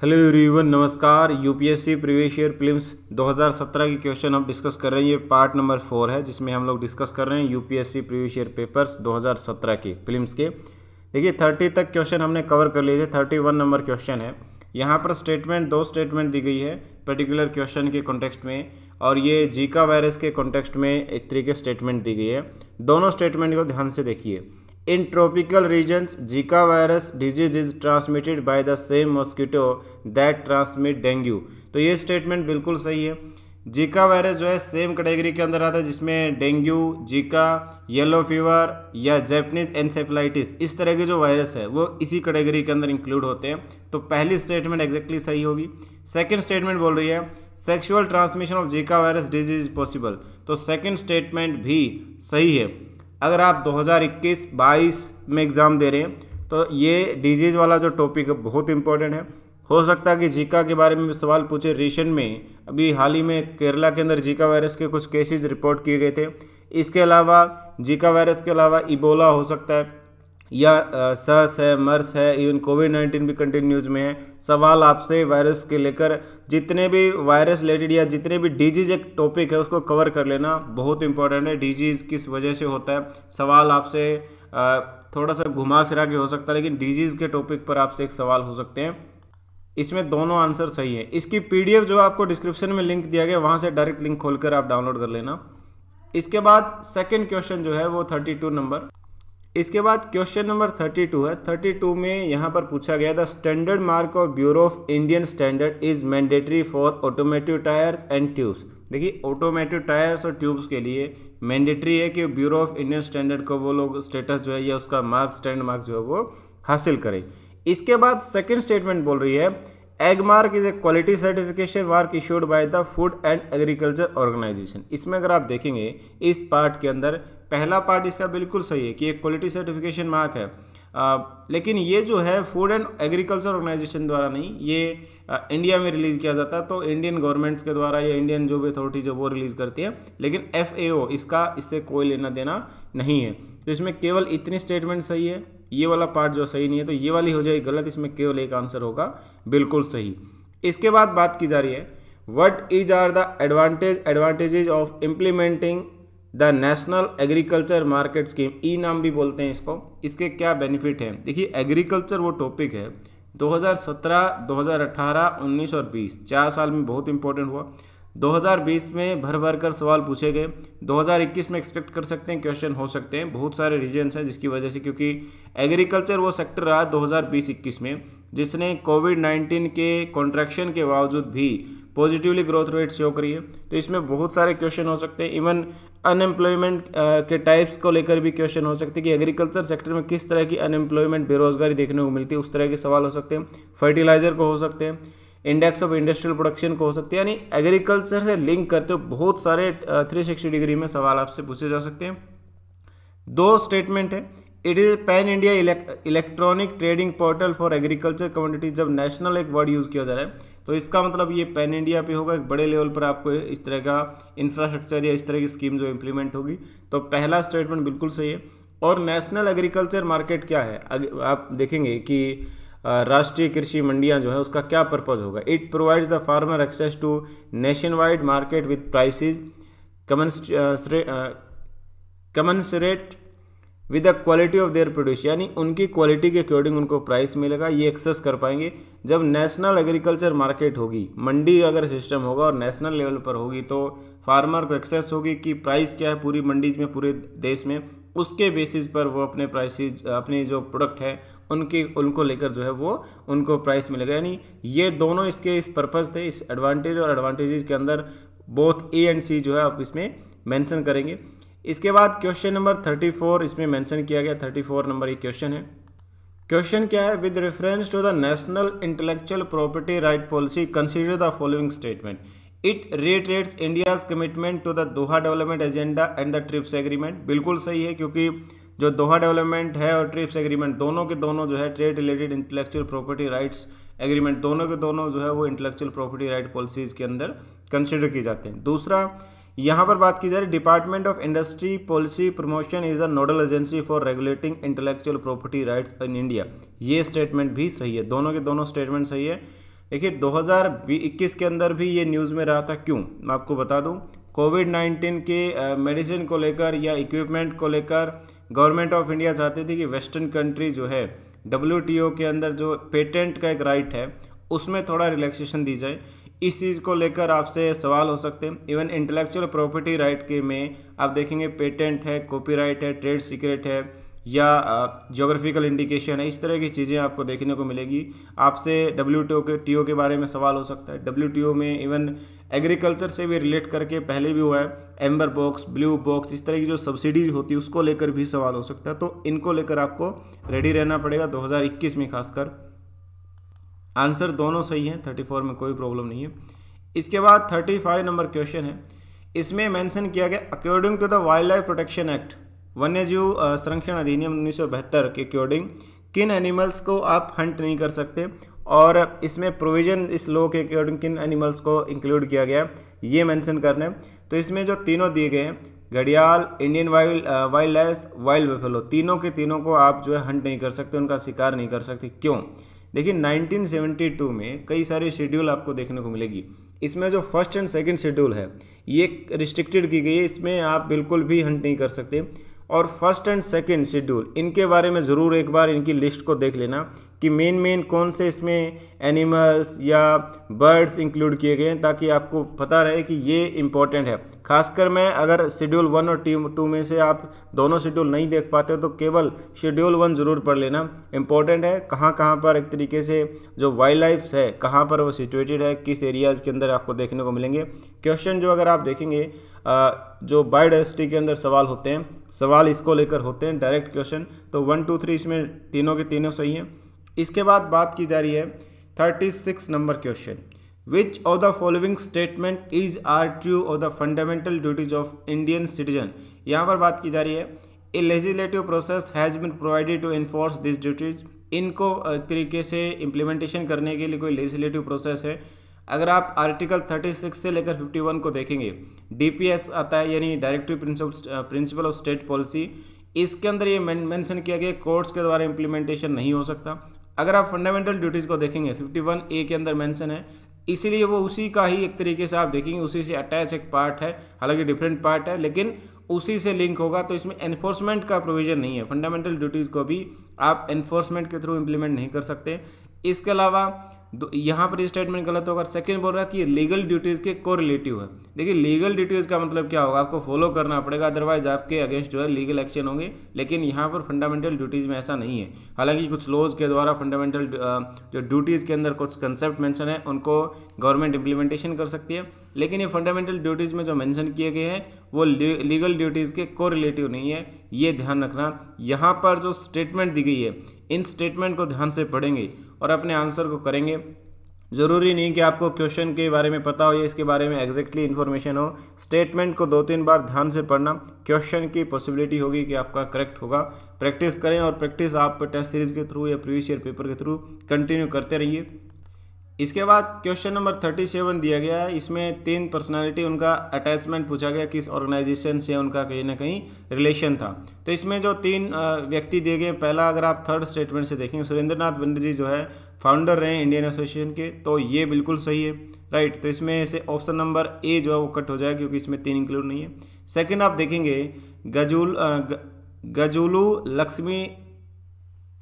Hello everyone, नमस्कार। UPSC previous year prelims 2017 की question हम डिस्कस कर रहे हैं। ये पार्ट नंबर फोर है, जिसमें हम लोग डिस्कस कर रहे हैं यूपीएससी प्रीवियस ईयर पेपर्स 2017 के प्रीलिम्स के। देखिए 30 तक क्वेश्चन हमने कवर कर लिए थे 31 नंबर क्वेश्चन है। यहाँ पर स्टेटमेंट दो स्टेटमेंट दी गई है पर्टिकुलर क्वेश्चन के कॉन्टेक्स्ट में और ये जीका वायरस के कॉन्टेक्स्ट में एक तरीके स्टेटमेंट दी गई है। दोनों स्टेटमेंट को ध्यान से देखिए। In tropical regions, Zika virus disease is transmitted by the same mosquito that transmit dengue. तो ये स्टेटमेंट बिल्कुल सही है। जीका वायरस जो है सेम कैटेगरी के अंदर आता है जिसमें डेंगू जीका येलो फीवर या जैपनीज एनसेफलाइटिस इस तरह के जो वायरस है वो इसी कैटेगरी के अंदर इंक्लूड होते हैं। तो पहली स्टेटमेंट एग्जैक्टली सही होगी। सेकंड स्टेटमेंट बोल रही है sexual transmission of Zika virus disease possible तो सेकंड स्टेटमेंट भी सही है। अगर आप 2021-22 में एग्ज़ाम दे रहे हैं तो ये डिज़ीज़ वाला जो टॉपिक है, बहुत इंपॉर्टेंट है। हो सकता है कि जीका के बारे में सवाल पूछे। रिसेंट में, अभी हाल ही में केरला के अंदर जीका वायरस के कुछ केसेस रिपोर्ट किए गए थे। इसके अलावा जीका वायरस के अलावा इबोला हो सकता है। या सर्स है, मर्स है इवन कोविड नाइन्टीन भी कंटिन्यूज में है। सवाल आपसे वायरस के लेकर, जितने भी वायरस रिलेटेड या जितने भी डिज़ीज़ एक टॉपिक है, उसको कवर कर लेना बहुत इंपॉर्टेंट है। डिज़ीज़ किस वजह से होता है? सवाल आपसे थोड़ा सा घुमा फिरा के हो सकता है, लेकिन डिज़ीज़ के टॉपिक पर आपसे एक सवाल हो सकते हैं। इसमें दोनों आंसर सही है। इसकी पीडीएफ जो आपको डिस्क्रिप्शन में लिंक दिया गया, वहाँ से डायरेक्ट लिंक खोलकर आप डाउनलोड कर लेना। इसके बाद सेकेंड क्वेश्चन जो है, वो थर्टी टू नंबर इसके बाद क्वेश्चन नंबर थर्टी टू है। थर्टी टू में यहाँ पर पूछा गया the standard mark of bureau of Indian standard is mandatory for automotive tyres and tubes देखिए ऑटोमेटिव टायर्स और ट्यूब्स के लिए मैंडेटरी है कि ब्यूरो ऑफ़ इंडियन स्टैंडर्ड को वो लोग स्टेटस जो है या उसका मार्क स्टैंड मार्क जो है वो हासिल करें। इसके बाद सेकेंड स्टेटमेंट बोल रही है egg mark is a quality certification mark issued by the food and agriculture organisation इसमें अगर आप देखेंगे, इस पार्ट के अंदर पहला पार्ट इसका बिल्कुल सही है कि एक क्वालिटी सर्टिफिकेशन मार्क है। आ, लेकिन ये जो है फ़ूड एंड एग्रीकल्चर ऑर्गेनाइजेशन द्वारा नहीं ये आ, इंडिया में रिलीज़ किया जाता है तो इंडियन गवर्नमेंट्स के द्वारा या इंडियन जो भी अथॉरिटीज है वो रिलीज़ करती है। लेकिन एफ़ इसका इससे कोई लेना देना नहीं है। तो इसमें केवल इतनी स्टेटमेंट सही है ये वाला पार्ट जो सही नहीं है तो ये वाली हो जाएगी गलत इसमें केवल एक आंसर होगा बिल्कुल सही। इसके बाद बात की जा रही है what is are the advantage advantages of implementing the national agriculture market scheme e NAM भी बोलते हैं इसको। इसके क्या बेनिफिट हैं? देखिए एग्रीकल्चर वो टॉपिक है 2017, 2018, 19 और 20 चार साल में बहुत इंपॉर्टेंट हुआ। 2020 में भर भर कर सवाल पूछे गए। 2021 में एक्सपेक्ट कर सकते हैं क्वेश्चन हो सकते हैं। बहुत सारे रीजन्स हैं जिसकी वजह से क्योंकि एग्रीकल्चर वो सेक्टर रहा 2020-21 में जिसने कोविड 19 के कॉन्ट्रैक्शन के बावजूद भी पॉजिटिवली ग्रोथ रेट शो करी है। तो इसमें बहुत सारे क्वेश्चन हो सकते हैं। इवन अनएम्प्लॉयमेंट के टाइप्स को लेकर भी क्वेश्चन हो सकते हैं कि एग्रीकल्चर सेक्टर में किस तरह की अनएम्प्लॉयमेंट बेरोजगारी देखने को मिलती है? उस तरह के सवाल हो सकते हैं। फर्टिलाइज़र को हो सकते हैं। इंडेक्स ऑफ़ इंडस्ट्रियल प्रोडक्शन को हो सकते हैं। यानी एग्रीकल्चर से लिंक करते हो बहुत सारे थ्री सिक्सटी डिग्री में सवाल आपसे पूछे जा सकते हैं। दो स्टेटमेंट है। It is pan India electronic trading portal for agriculture communities जब नेशनल एक वर्ड यूज़ किया जा रहा है तो इसका मतलब ये पैन इंडिया पे होगा, एक बड़े लेवल पर आपको इस तरह का इंफ्रास्ट्रक्चर या इस तरह की स्कीम जो इम्प्लीमेंट होगी तो पहला स्टेटमेंट बिल्कुल सही है। और नेशनल एग्रीकल्चर मार्केट क्या है? आप देखेंगे कि राष्ट्रीय कृषि मंडियाँ जो है, उसका क्या पर्पज़ होगा? It provides the farmer access to nationwide market with with prices commensurate with the quality of their produce यानी उनकी क्वालिटी के अकॉर्डिंग उनको प्राइस मिलेगा, ये एक्सेस कर पाएँगे। जब नेशनल एग्रीकल्चर मार्केट होगी, मंडी अगर सिस्टम होगा और नेशनल लेवल पर होगी तो फार्मर को एक्सेस होगी कि प्राइस क्या है पूरी मंडी में, पूरे देश में। उसके बेसिस पर वो अपने प्राइसेज अपने जो प्रोडक्ट है, उनकी, उनको लेकर जो है वो उनको प्राइस मिलेगा। यानी ये दोनों इसके इस पर्पज़ थे, इस एडवांटेज और एडवांटेजेस के अंदर बोथ ए एंड सी जो है आप इसमें मेंशन करेंगे। इसके बाद क्वेश्चन नंबर थर्टी फोर इसमें मेंशन किया गया थर्टी फोर नंबर एक क्वेश्चन है। क्वेश्चन क्या है? With reference to the national intellectual property rights policy consider the following statement it reiterates India's commitment to the Doha development agenda and the TRIPS agreement बिल्कुल सही है, क्योंकि जो दोहा development है और ट्रिप्स एग्रीमेंट दोनों के दोनों जो है trade related intellectual property rights agreement दोनों के दोनों जो है वो इंटेलेक्चुअल प्रॉपर्टी राइट पॉलिसीज़ के अंदर कंसिडर की जाते हैं। दूसरा यहाँ पर बात की जा रही department of industry policy promotion is a nodal agency for regulating intellectual property rights in India ये स्टेटमेंट भी सही है। दोनों के दोनों स्टेटमेंट सही है। देखिए 2021 के अंदर भी ये न्यूज़ में रहा था। क्यों? मैं आपको बता दूँ। कोविड 19 के मेडिसिन को लेकर या इक्विपमेंट को लेकर गवर्नमेंट ऑफ़ इंडिया चाहती थी कि वेस्टर्न कंट्री जो है डब्ल्यूटीओ के अंदर जो पेटेंट का एक राइट है, उसमें थोड़ा रिलैक्सेशन दी जाए। इस चीज़ को लेकर आपसे सवाल हो सकते हैं। इवन इंटेलेक्चुअल प्रॉपर्टी राइट के में आप देखेंगे पेटेंट है कॉपीराइट है ट्रेड सीक्रेट है, या जोग्राफिकल इंडिकेशन है, इस तरह की चीज़ें आपको देखने को मिलेगी। आपसे डब्ल्यू के टीओ के बारे में सवाल हो सकता है। डब्ल्यू में इवन एग्रीकल्चर से भी रिलेट करके पहले भी हुआ है। एम्बर बॉक्स ब्लू बॉक्स इस तरह की जो सब्सिडीज होती है, उसको लेकर भी सवाल हो सकता है। तो इनको लेकर आपको रेडी रहना पड़ेगा 2021 में खासकर। आंसर दोनों सही हैं 34 में कोई प्रॉब्लम नहीं है। इसके बाद 35 नंबर क्वेश्चन है। इसमें मेंशन किया गया according to the wildlife protection act वन्यजीव संरक्षण अधिनियम उन्नीस सौ बहत्तर के अकॉर्डिंग किन एनिमल्स को आप हंट नहीं कर सकते? और इसमें प्रोविज़न इस लॉ के अकॉर्डिंग किन एनिमल्स को इंक्लूड किया गया है, ये मेंशन करना है। तो इसमें जो तीनों दिए गए हैं, घड़ियाल Indian wild wildlife wild buffalo तीनों के तीनों को आप जो है हंट नहीं कर सकते, उनका शिकार नहीं कर सकते। क्यों? देखिए 1972 में कई सारे शेड्यूल आपको देखने को मिलेगी। इसमें जो फ़र्स्ट एंड सेकंड शेड्यूल है, ये रिस्ट्रिक्टेड की गई है। इसमें आप बिल्कुल भी हंट नहीं कर सकते। और फ़र्स्ट एंड सेकंड शेड्यूल इनके बारे में ज़रूर एक बार इनकी लिस्ट को देख लेना कि मेन मेन कौन से इसमें एनिमल्स या बर्ड्स इंक्लूड किए गए हैं, ताकि आपको पता रहे कि ये इंपॉर्टेंट है। खासकर मैं अगर शेड्यूल वन और टी टू में से आप दोनों शेड्यूल नहीं देख पाते हो तो केवल शेड्यूल वन ज़रूर पढ़ लेना। इंपॉर्टेंट है कहाँ कहाँ पर एक तरीके से जो वाइल्ड लाइफ है, कहाँ पर वो सिचुएटेड है, किस एरियाज़ के अंदर आपको देखने को मिलेंगे। क्वेश्चन जो अगर आप देखेंगे जो बायोडाइवर्सिटी के अंदर सवाल होते हैं, सवाल इसको लेकर होते हैं, डायरेक्ट क्वेश्चन तो वन, टू, थ्री इसमें तीनों के तीनों सही हैं। इसके बाद बात की जा रही है thirty six number question which of the following statement is are true of the fundamental duties of Indian citizen यहाँ पर बात की जा रही है a legislative process has been provided to enforce this duties इनको तरीके से इम्प्लीमेंटेशन करने के लिए कोई लेजिस्लेटिव प्रोसेस है अगर आप आर्टिकल 36 से लेकर 51 को देखेंगे डीपीएस आता है, यानी directive principle of state policy इसके अंदर ये मेंशन किया गया कोर्ट्स के द्वारा इम्प्लीमेंटेशन नहीं हो सकता। अगर आप फंडामेंटल ड्यूटीज़ को देखेंगे 51 ए के अंदर मेंशन है। इसीलिए वो उसी का ही एक तरीके से आप देखेंगे, उसी से अटैच एक पार्ट है, हालाँकि डिफरेंट पार्ट है, लेकिन उसी से लिंक होगा तो इसमें एनफोर्समेंट का प्रोविज़न नहीं है। फंडामेंटल ड्यूटीज़ को भी आप एनफोर्समेंट के थ्रू इम्प्लीमेंट नहीं कर सकते। इसके अलावा यहाँ पर स्टेटमेंट गलत होगा। सेकंड बोल रहा है कि लीगल ड्यूटीज़ के को रिलेटिव है। देखिए लीगल ड्यूटीज़ का मतलब क्या होगा? आपको फॉलो करना पड़ेगा अदरवाइज़ आपके अगेंस्ट जो है लीगल एक्शन होंगे। लेकिन यहाँ पर फंडामेंटल ड्यूटीज़ में ऐसा नहीं है। हालाँकि कुछ लॉज के द्वारा फंडामेंटल जो ड्यूटीज़ के अंदर कुछ कंसेप्ट मैंशन है, उनको गवर्नमेंट इंप्लीमेंटेशन कर सकती है। लेकिन ये फंडामेंटल ड्यूटीज़ में जो मैंशन किए गए हैं, वो लीगल ड्यूटीज़ के को रिलेटिव नहीं है। ये ध्यान रखना। यहाँ पर जो स्टेटमेंट दी गई है इन स्टेटमेंट को ध्यान से पढ़ेंगे और अपने आंसर को करेंगे। ज़रूरी नहीं कि आपको क्वेश्चन के बारे में पता हो या इसके बारे में एग्जैक्टली इन्फॉर्मेशन हो। स्टेटमेंट को दो तीन बार ध्यान से पढ़ना क्वेश्चन की पॉसिबिलिटी होगी कि आपका करेक्ट होगा। प्रैक्टिस करें और प्रैक्टिस आप टेस्ट सीरीज़ के थ्रू या प्रीवियस ईयर पेपर के थ्रू कंटिन्यू करते रहिए। इसके बाद क्वेश्चन नंबर थर्टी सेवन दिया गया है। इसमें तीन पर्सनालिटी उनका अटैचमेंट पूछा गया, किस ऑर्गेनाइजेशन से उनका कहीं ना कहीं रिलेशन था। तो इसमें जो तीन व्यक्ति दिए गए पहला अगर आप थर्ड स्टेटमेंट से देखेंगे सुरेंद्र नाथ बनर्जी जो है फाउंडर रहे इंडियन एसोसिएशन के तो ये बिल्कुल सही है राइट तो इसमें से ऑप्शन नंबर ए जो है वो कट हो जाएगा, क्योंकि इसमें तीन इंक्लूड नहीं है। सेकेंड आप देखेंगे, गजूल गजूलू लक्ष्मी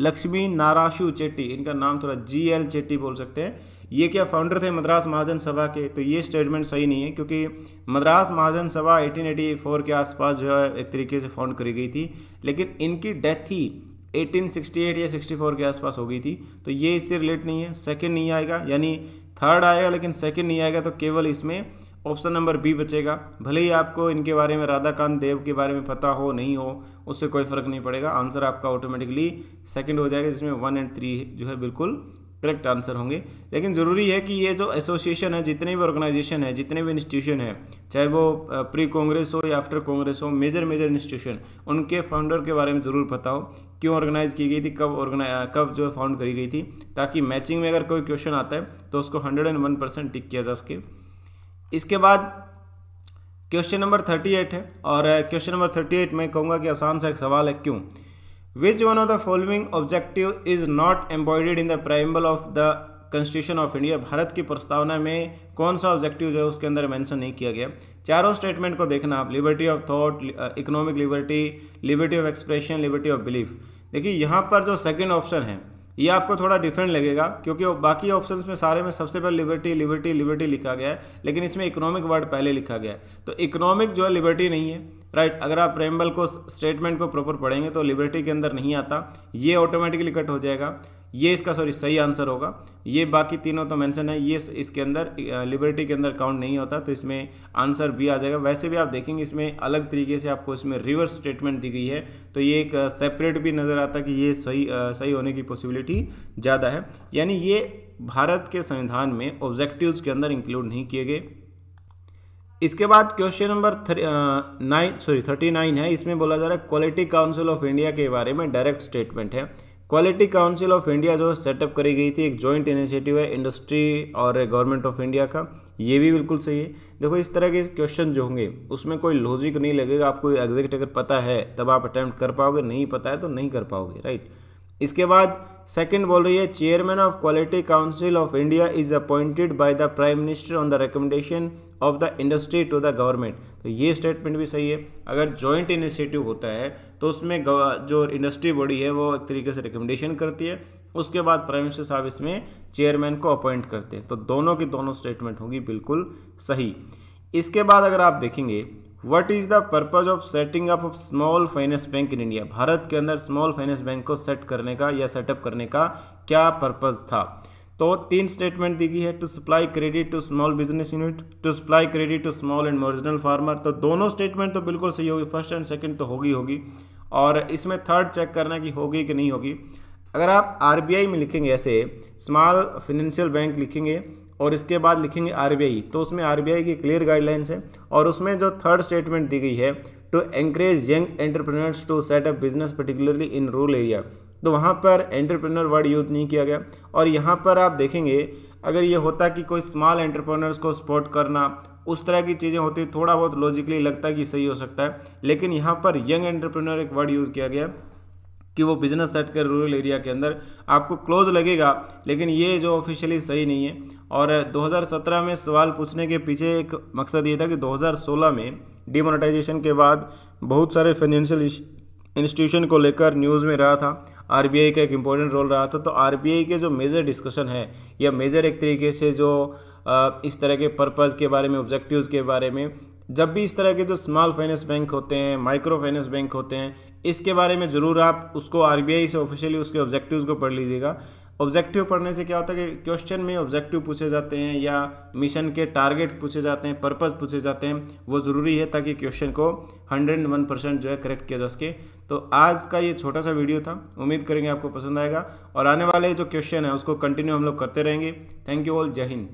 लक्ष्मी नाराशु चेट्टी, इनका नाम थोड़ा जी एल चेट्टी बोल सकते हैं। ये क्या फाउंडर थे मद्रास महाजन सभा के? तो ये स्टेटमेंट सही नहीं है, क्योंकि मद्रास महाजन सभा 1884 के आसपास जो है, एक तरीके से फाउंड करी गई थी, लेकिन इनकी डेथ ही 1868 या 64 के आसपास हो गई थी। तो ये इससे रिलेट नहीं है सेकंड नहीं आएगा, यानी थर्ड आएगा, लेकिन सेकंड नहीं आएगा तो केवल इसमें ऑप्शन नंबर बी बचेगा। भले ही आपको इनके बारे में राधाकांत देव के बारे में पता हो, नहीं हो, उससे कोई फ़र्क नहीं पड़ेगा। आंसर आपका ऑटोमेटिकली सेकंड हो जाएगा, जिसमें वन एंड थ्री जो है बिल्कुल करेक्ट आंसर होंगे। लेकिन ज़रूरी है कि ये जो एसोसिएशन है, जितने भी ऑर्गेनाइजेशन है, जितने भी इंस्टीट्यूशन है, चाहे वो प्री कांग्रेस हो या आफ्टर कांग्रेस हो मेजर मेजर इंस्टीट्यूशन उनके फाउंडर के बारे में ज़रूर पता हो क्यों ऑर्गेनाइज की गई थी, कब ऑर्गेनाइज कब जो फाउंड करी गई थी, ताकि मैचिंग में अगर कोई क्वेश्चन आता है तो उसको hundred and one percent tick किया जा सके। इसके बाद क्वेश्चन नंबर थर्टी एट है और क्वेश्चन नंबर थर्टी एट मैं कहूँगा कि आसान सा एक सवाल है, क्यों? Which one of the following objective is not embodied in the preamble of the constitution of India Bharat की प्रस्तावना में कौन सा ऑब्जेक्टिव जो है उसके अंदर मेंशन नहीं किया गया। चारों स्टेटमेंट को देखना, आप liberty of thought economic liberty liberty of expression liberty of belief देखिए, यहाँ पर जो सेकेंड ऑप्शन है ये आपको थोड़ा डिफरेंट लगेगा, क्योंकि बाकी ऑप्शंस में सारे में सबसे पहले लिबर्टी लिबर्टी लिबर्टी लिखा गया है, लेकिन इसमें इकोनॉमिक वर्ड पहले लिखा गया है। तो इकोनॉमिक जो है लिबर्टी नहीं है राइट अगर आप प्रेमबल को स्टेटमेंट को प्रॉपर पढ़ेंगे तो लिबर्टी के अंदर नहीं आता, ये ऑटोमेटिकली कट हो जाएगा। ये इसका सॉरी सही आंसर होगा। ये बाकी तीनों तो मेंशन है, ये इसके अंदर लिबर्टी के अंदर काउंट नहीं होता तो इसमें आंसर भी आ जाएगा। वैसे भी आप देखेंगे, इसमें अलग तरीके से आपको इसमें रिवर्स स्टेटमेंट दी गई है। तो ये एक सेपरेट भी नज़र आता कि ये सही सही होने की पॉसिबिलिटी ज़्यादा है। यानी ये भारत के संविधान में ऑब्जेक्टिव्स के अंदर इंक्लूड नहीं किए गए। इसके बाद question number nine sorry thirty nine है। इसमें बोला जा रहा है क्वालिटी काउंसिल ऑफ़ इंडिया के बारे में डायरेक्ट स्टेटमेंट है। क्वालिटी काउंसिल ऑफ़ इंडिया जो सेटअप करी गई थी, एक जॉइंट इनिशिएटिव है इंडस्ट्री और गवर्नमेंट ऑफ़ इंडिया का, ये भी बिल्कुल सही है। देखो, इस तरह के क्वेश्चन जो होंगे, उसमें कोई लॉजिक नहीं लगेगा। आपको एग्जैक्ट अगर पता है, तब आप अटैम्प्ट कर पाओगे, नहीं पता है तो नहीं कर पाओगे राइट इसके बाद सेकंड बोल रही है chairman of quality council of India is appointed by the prime minister on the recommendation of the industry to the government तो ये स्टेटमेंट भी सही है। अगर जॉइंट इनिशिएटिव होता है तो उसमें जो इंडस्ट्री बॉडी है, वो एक तरीके से रिकमेंडेशन करती है। उसके बाद प्राइम मिनिस्टर साहब इसमें चेयरमैन को अपॉइंट करते हैं। तो दोनों की दोनों स्टेटमेंट होगी बिल्कुल सही। इसके बाद अगर आप देखेंगे what is the purpose of setting up of small finance bank in India Bharat के अंदर स्मॉल फाइनेंस बैंक को सेट करने का या सेटअप करने का क्या पर्पज था? तो तीन स्टेटमेंट दी गई है to supply credit to small business unit to supply credit to small and marginal farmer तो दोनों स्टेटमेंट तो बिल्कुल सही होगी फ़र्स्ट एंड सेकेंड तो होगी होगी। और इसमें थर्ड चेक करना कि होगी कि नहीं होगी। अगर आप आर में लिखेंगे ऐसे स्मॉल फाइनेंशियल बैंक लिखेंगे और इसके बाद लिखेंगे आरबीआई तो उसमें आरबीआई की क्लियर गाइडलाइंस है, और उसमें जो थर्ड स्टेटमेंट दी गई है to encourage young entrepreneurs to set up business particularly in rural area तो वहाँ पर एंटरप्रेन्योर वर्ड यूज़ नहीं किया गया, और यहाँ पर आप देखेंगे, अगर ये होता कि कोई स्मॉल एंटरप्रेन्योर्स को सपोर्ट करना, उस तरह की चीज़ें होती, थोड़ा बहुत लॉजिकली लगता है कि सही हो सकता है, लेकिन यहाँ पर यंग एंटरप्रेन्योर एक वर्ड यूज़ किया गया कि वो बिज़नेस सेट कर रूरल एरिया के अंदर आपको क्लोज लगेगा, लेकिन ये जो ऑफिशियली सही नहीं है। और 2017 में सवाल पूछने के पीछे एक मकसद ये था कि 2016 में डिमोनेटाइजेशन के बाद बहुत सारे फाइनेंशियल इंस्टीट्यूशन को लेकर न्यूज़ में रहा था। आरबीआई का एक इम्पोर्टेंट रोल रहा था। तो आरबीआई के जो मेजर डिस्कशन है या मेजर एक तरीके से जो इस तरह के पर्पज़ के बारे में ऑब्जेक्टिव्स के बारे में जब भी इस तरह के जो स्मॉल फाइनेंस बैंक होते हैं माइक्रो फाइनेंस बैंक होते हैं, इसके बारे में ज़रूर आप उसको आरबीआई से ऑफिशियली उसके ऑब्जेक्टिव्स को पढ़ लीजिएगा। ऑब्जेक्टिव पढ़ने से क्या होता है कि क्वेश्चन में ऑब्जेक्टिव पूछे जाते हैं या मिशन के टारगेट पूछे जाते हैं पर्पज़ पूछे जाते हैं, वो ज़रूरी है ताकि क्वेश्चन को हंड्रेड वन परसेंट जो है करेक्ट किया जा सके। तो आज का ये छोटा सा वीडियो था। उम्मीद करेंगे आपको पसंद आएगा। और आने वाले जो क्वेश्चन है, उसको कंटिन्यू हम लोग करते रहेंगे। थैंक यू ऑल जय हिंद।